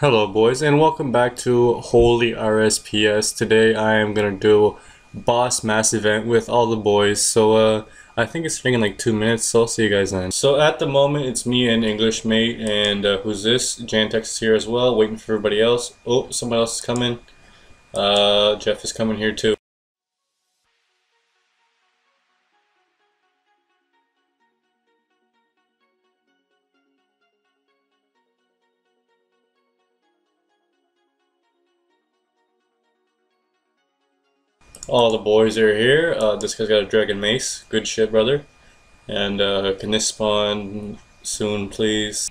Hello boys and welcome back to Holy RSPS. Today I am gonna do boss mass event with all the boys. So uh I think it's in like two minutes, so I'll see you guys then. So at the moment it's me and English mate and uh, who's this? Jantex is here as well, waiting for everybody else. Oh, somebody else is coming. Uh Jeff is coming here too. All the boys are here. Uh, this guy's got a dragon mace. Good shit, brother. And uh, can this spawn soon, please?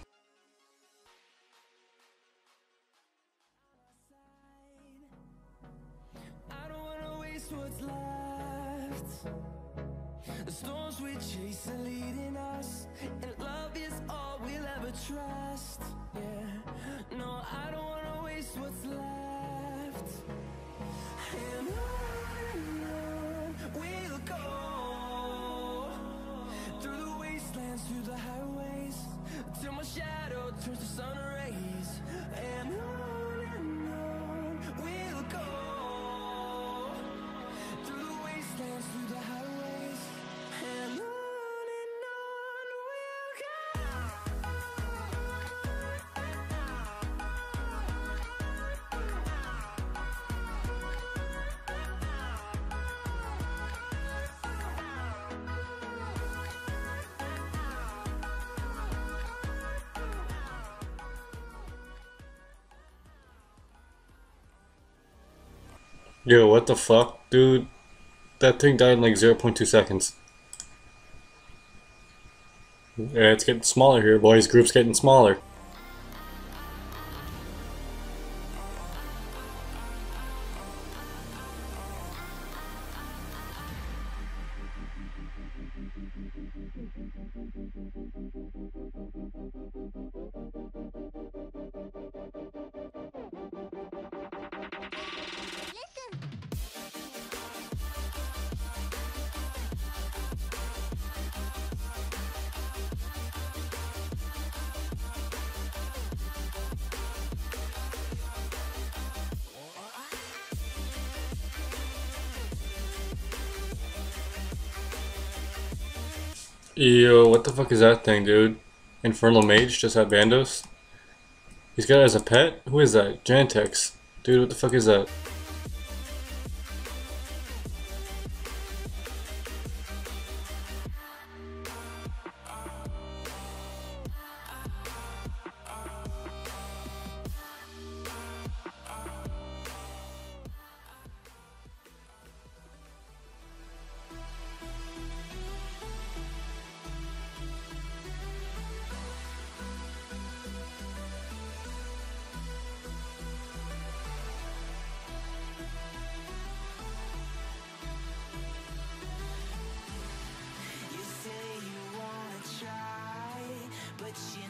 Yo, what the fuck, dude? That thing died in like 0.2 seconds. Yeah, it's getting smaller here, boys. Group's getting smaller. Yo, what the fuck is that thing, dude? Infernal Mage just had Bandos? He's got it as a pet? Who is that? Jantex. Dude, what the fuck is that? But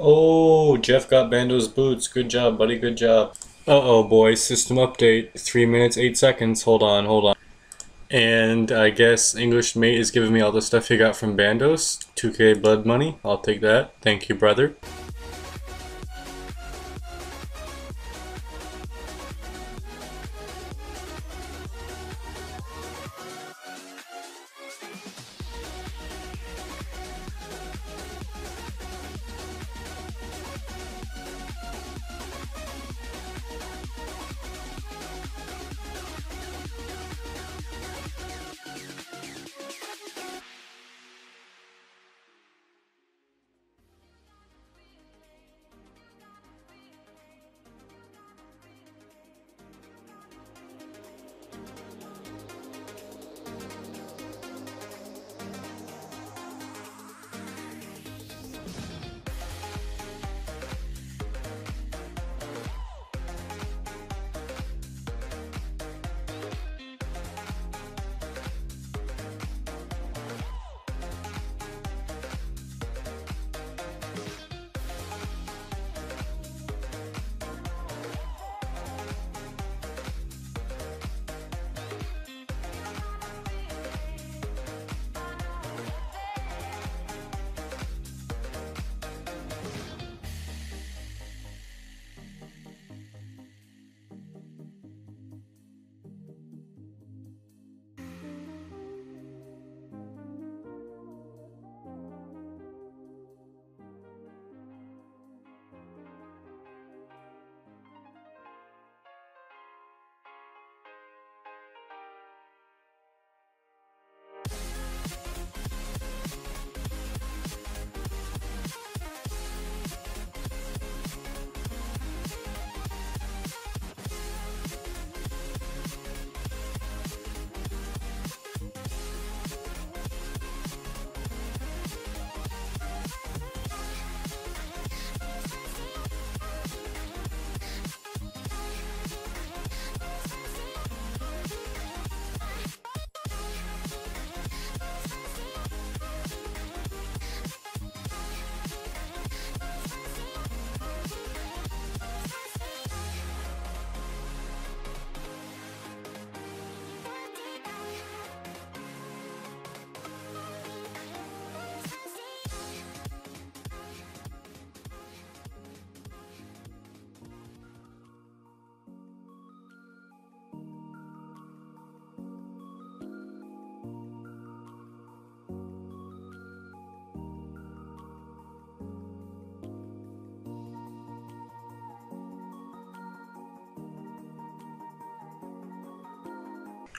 Oh, Jeff got Bandos boots. Good job, buddy. Good job. Uh-oh, boy. System update. 3 minutes, 8 seconds. Hold on, hold on. And I guess English mate is giving me all the stuff he got from Bandos. 2k blood money. I'll take that. Thank you, brother.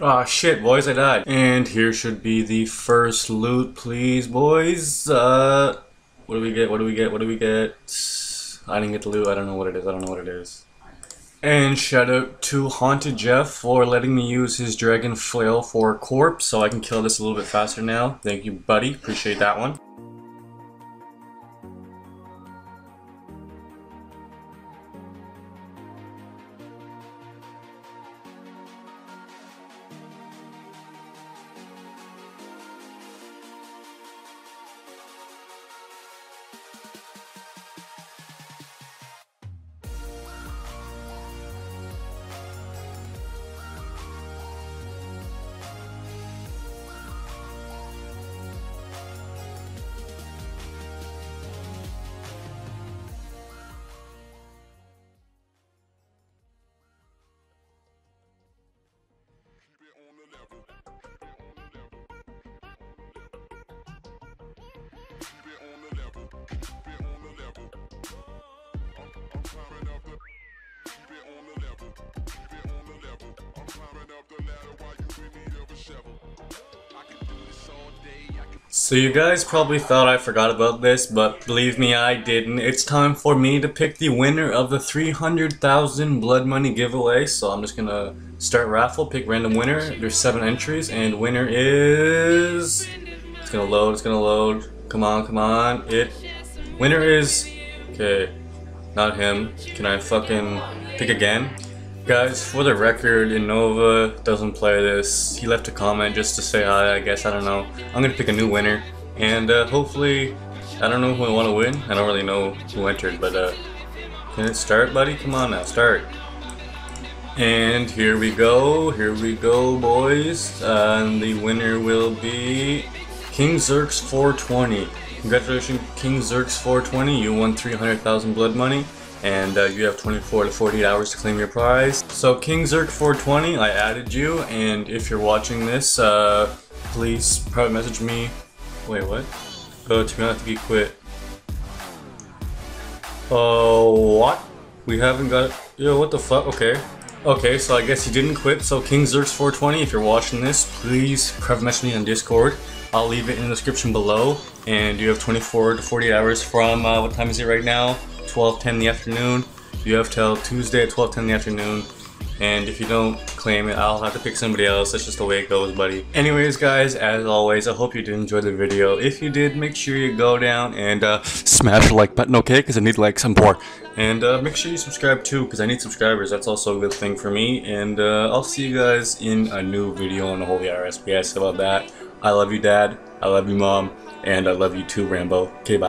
Ah shit, boys, I died. And here should be the first loot, please, boys. Uh, what do we get? What do we get? What do we get? I didn't get the loot. I don't know what it is. I don't know what it is. And shout out to Haunted Jeff for letting me use his dragon flail for corpse so I can kill this a little bit faster now. Thank you, buddy. Appreciate that one. So you guys probably thought I forgot about this, but believe me, I didn't. It's time for me to pick the winner of the 300,000 blood money giveaway. So I'm just gonna start raffle, pick random winner. There's seven entries, and winner is... It's gonna load, it's gonna load. Come on, come on. It... Winner is... Okay, not him. Can I fucking pick again? Guys, for the record, Innova doesn't play this. He left a comment just to say hi, I guess, I don't know. I'm gonna pick a new winner, and uh, hopefully, I don't know who I want to win. I don't really know who entered, but uh, can it start, buddy? Come on now, start. And here we go, here we go, boys. Uh, and the winner will be King Zerx 420. Congratulations, King Zerx 420. You won 300,000 blood money and uh, you have 24 to 48 hours to claim your prize. So King Zerx 420, I added you, and if you're watching this, uh, please private message me. Wait, what? Oh, to not to be quit. Oh, uh, what? We haven't got. Yo, what the fuck? Okay. Okay, so I guess you didn't quit. So King Zerx 420, if you're watching this, please private message me on Discord. I'll leave it in the description below. And you have 24 to 48 hours from, uh, what time is it right now? 12:10 in the afternoon. You have till Tuesday at 12:10 in the afternoon. And if you don't claim it, I'll have to pick somebody else. That's just the way it goes, buddy. Anyways, guys, as always, I hope you did enjoy the video. If you did, make sure you go down and uh, smash the like button, okay? Because I need like some more. And uh, make sure you subscribe too, because I need subscribers. That's also a good thing for me. And uh, I'll see you guys in a new video on the Holy RSPS about that. I love you, Dad. I love you, Mom. And I love you too, Rambo. Okay, bye.